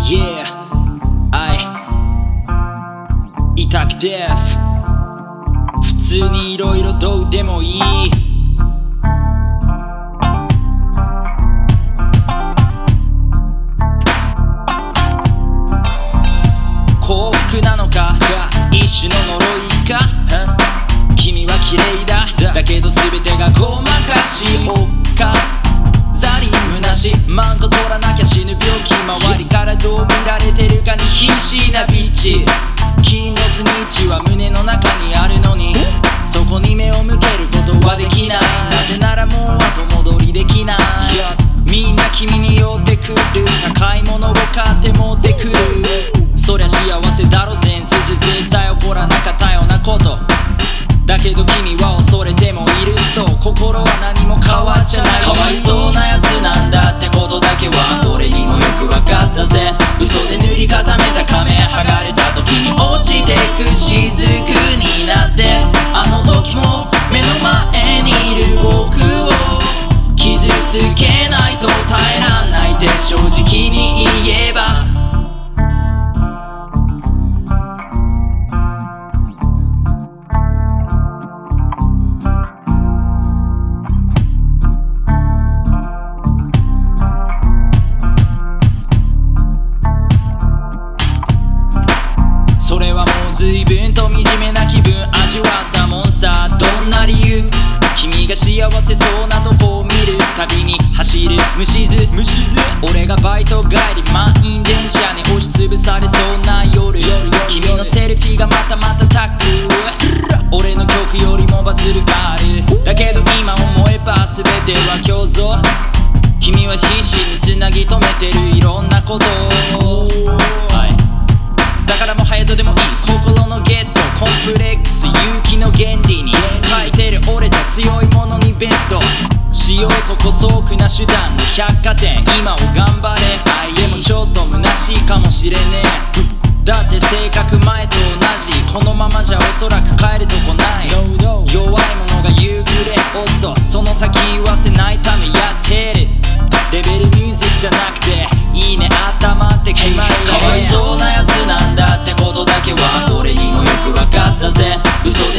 Yeah, I 痛くて普通に色々どうでもいい。幸福なのか一種の呪いか？君は綺麗だ。だけど全てがごまかし。おっか。ザリムなしマウント取らなきゃ死ぬ病気。周りからどう見られてるかに必死なビーチ。金のスニッチは胸の中にあるのに。そこに目を向けることはできない。だけど君は恐れてもいる。そう心は何も変わっちゃない。かわいそうなやつなんだ。随分と惨めな気分味わったもんさどんな理由君が幸せそうなとこを見るたびに走る虫図虫図俺がバイト帰り満員電車に押しつぶされそうな夜君のセルフィーがまたまたタック俺の曲よりもバズるがあるだけど今思えば全ては共存君は必死につなぎ止めてるいろんなことをしようと姑息な手段の百貨店今を頑張れでもちょっと虚しいかもしれねえだって性格前と同じこのままじゃおそらく帰るとこない弱い者が夕暮れおっとその先言わせないためやってるレベルミュージックじゃなくていいね頭って決まるねかわいそうなやつなんだってことだけは俺にもよくわかったぜ嘘